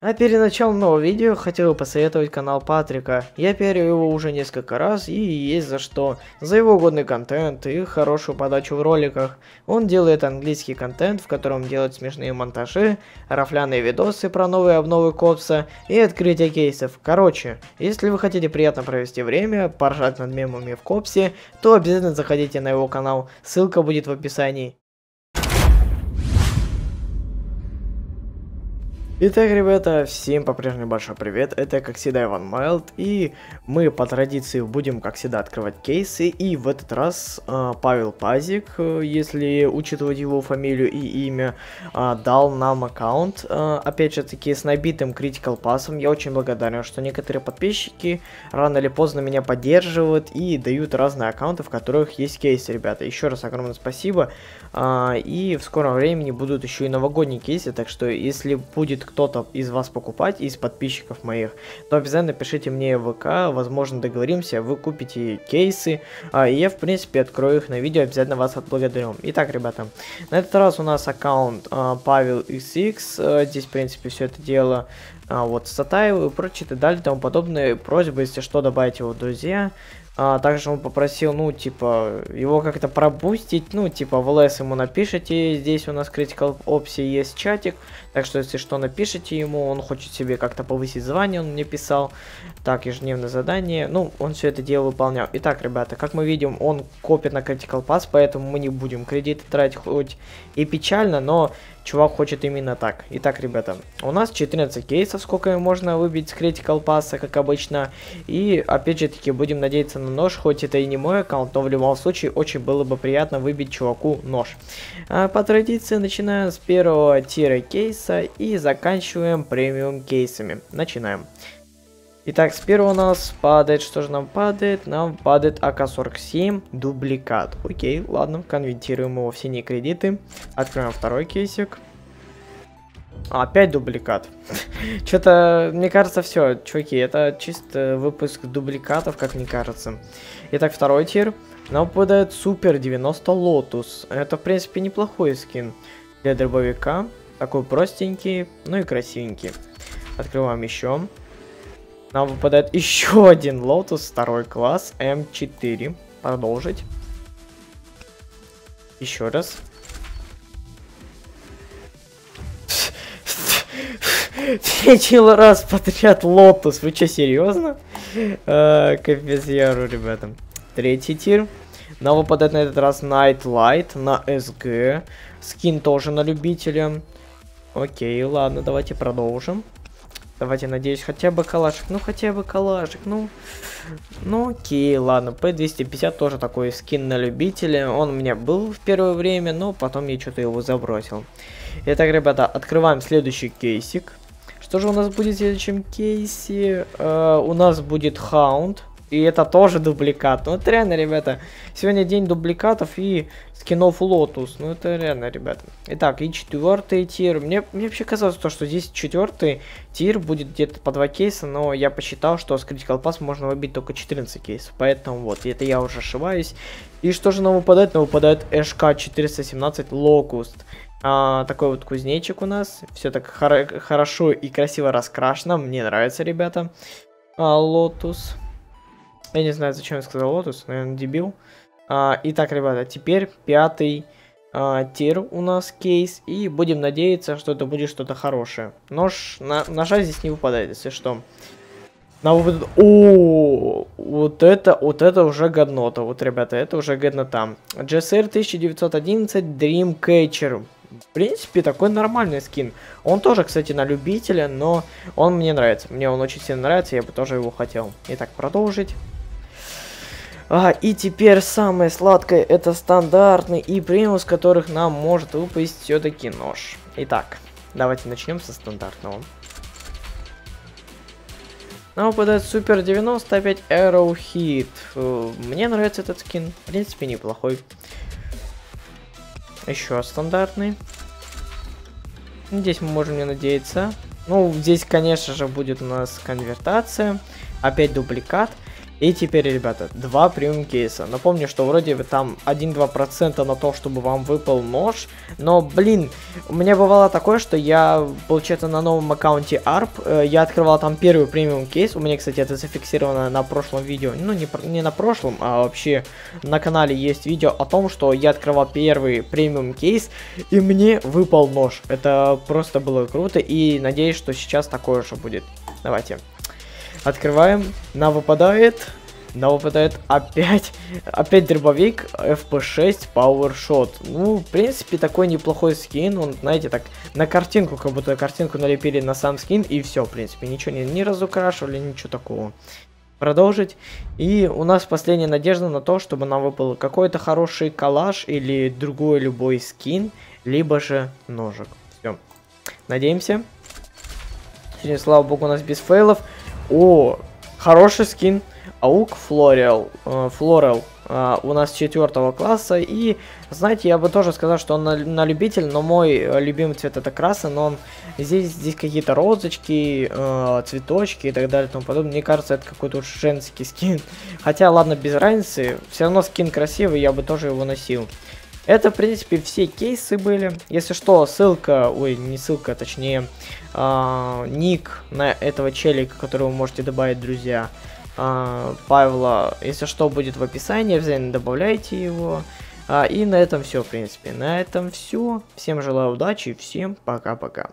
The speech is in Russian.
А перед началом нового видео хотел бы посоветовать канал Патрика. Я пиарю его уже несколько раз и есть за что. За его годный контент и хорошую подачу в роликах. Он делает английский контент, в котором делает смешные монтажи, рафляные видосы про новые обновы копса и открытие кейсов. Короче, если вы хотите приятно провести время, поржать над мемами в копсе, то обязательно заходите на его канал, ссылка будет в описании. Итак, ребята, всем по-прежнему большой привет, это как всегда Иван Майлд, и мы по традиции будем как всегда открывать кейсы, и в этот раз э, Павел Пазик, э, если учитывать его фамилию и имя, э, дал нам аккаунт, э, опять же таки с набитым критикал пассом, я очень благодарен, что некоторые подписчики рано или поздно меня поддерживают и дают разные аккаунты, в которых есть кейсы, ребята, еще раз огромное спасибо, э, и в скором времени будут еще и новогодние кейсы, так что если будет кто-то из вас покупать, из подписчиков моих, то обязательно пишите мне в ВК, возможно договоримся, вы купите кейсы, а, и я в принципе открою их на видео, обязательно вас отблагодарю. Итак, ребята, на этот раз у нас аккаунт а, Павел XX, а, здесь в принципе все это дело а, вот Сатаеву и прочее и так далее, тому подобное. Просьба, если что, добавить его в друзья. А, также он попросил, ну, типа, его как-то пробустить, ну, типа, в ЛС ему напишите, здесь у нас Critical Opsi есть чатик, так что, если что, напишите ему, он хочет себе как-то повысить звание, он мне писал, так, ежедневное задание, ну, он все это дело выполнял. Итак, ребята, как мы видим, он копит на Critical Pass, поэтому мы не будем кредиты тратить, хоть и печально, но чувак хочет именно так. Итак, ребята, у нас 14 кейсов, сколько можно выбить с Critical Pass, как обычно. И, опять же таки, будем надеяться на нож, хоть это и не мой аккаунт, но в любом случае очень было бы приятно выбить чуваку нож. А, по традиции, начинаем с первого тира кейса и заканчиваем премиум кейсами. Начинаем. Итак, с первого у нас падает, что же нам падает? Нам падает АК-47 дубликат. Окей, ладно, конвертируем его в синие кредиты. Откроем второй кейсик. Опять дубликат. Что-то, мне кажется, все, чуваки, это чисто выпуск дубликатов, как мне кажется. Итак, второй tier. Нам выпадает Супер 90 Lotus. Это, в принципе, неплохой скин для дробовика. Такой простенький, ну и красивенький. Открываем еще. Нам выпадает еще один Lotus, второй класс, M4. Продолжить. Еще раз. Третий раз подряд Lotus. Вы что, серьезно? А, капец я ору, ребята. Третий tier. Нам выпадает на этот раз Night Light на SG. Скин тоже на любителя. Окей, ладно, давайте продолжим. Давайте, надеюсь, хотя бы калашик. Ну, хотя бы калашик. Ну, ну окей, ладно. P250 тоже такой скин на любителя. Он у меня был в первое время, но потом я что-то его забросил. Итак, ребята, открываем следующий кейсик. Что же у нас будет в следующем кейсе? А, у нас будет Hound. И это тоже дубликат. Ну, это реально, ребята. Сегодня день дубликатов и скинов Lotus. Ну, это реально, ребята. Итак, и четвертый tier. Мне, мне вообще казалось, то, что здесь четвертый tier будет где-то по два кейса, но я посчитал, что с Critical Pass можно выбить только 14 кейсов. Поэтому вот, это я уже ошибаюсь. И что же нам выпадает? Нам выпадает HK 417 Locust. А, такой вот кузнечик у нас. Все так хор хорошо и красиво раскрашено. Мне нравится, ребята. А, Lotus. Я не знаю, зачем я сказал Lotus, наверное, дебил. А, итак, ребята, теперь пятый а, tier у нас кейс. И будем надеяться, что это будет что-то хорошее. Нож, на, ножа здесь не выпадает, если что. На выпад... О, вот это, вот это уже годнота. Вот, ребята, это уже годнота. GSR 1911 Dreamcatcher. В принципе, такой нормальный скин. Он тоже, кстати, на любителя, но он мне нравится. Мне он очень сильно нравится, я бы тоже его хотел. Итак, продолжить. А, и теперь самое сладкое это стандартный и премиум, с которых нам может выпасть все-таки нож. Итак, давайте начнем со стандартного. Нам выпадает Супер 95 Arrow Hit. Мне нравится этот скин. В принципе, неплохой. Еще стандартный. Здесь мы можем не надеяться. Ну, здесь, конечно же, будет у нас конвертация. Опять дубликат. И теперь, ребята, два премиум кейса. Напомню, что вроде бы там 1-2% на то, чтобы вам выпал нож. Но, блин, у меня бывало такое, что я, получается, на новом аккаунте ARP, э, я открывал там первый премиум кейс. У меня, кстати, это зафиксировано на прошлом видео. Ну, не, не на прошлом, а вообще на канале есть видео о том, что я открывал первый премиум кейс, и мне выпал нож. Это просто было круто, и надеюсь, что сейчас такое же будет. Давайте. Открываем. На выпадает. На выпадает опять. Опять дробовик. FP6 Power Shot. Ну, в принципе, такой неплохой скин. Он, знаете, так на картинку, как будто картинку налепили на сам скин. И все, в принципе. Ничего не, не разукрашивали, ничего такого. Продолжить. И у нас последняя надежда на то, чтобы нам выпал какой-то хороший коллаж или другой любой скин, либо же ножик. Все. Надеемся. Сегодня, слава богу, у нас без фейлов. О, хороший скин. Аук Флорел. Флорел. Uh, у нас четвертого класса. И, знаете, я бы тоже сказал, что он на, на любитель, но мой uh, любимый цвет это красный, но он здесь, здесь какие-то розочки, uh, цветочки и так далее и тому подобное. Мне кажется, это какой-то уж женский скин. Хотя, ладно, без разницы, все равно скин красивый, я бы тоже его носил. Это, в принципе, все кейсы были. Если что, ссылка, ой, не ссылка, точнее, э, ник на этого челика, которого вы можете добавить, друзья, э, Павла, если что, будет в описании, обязательно добавляйте его. А, и на этом все, в принципе. На этом все. Всем желаю удачи, всем пока-пока.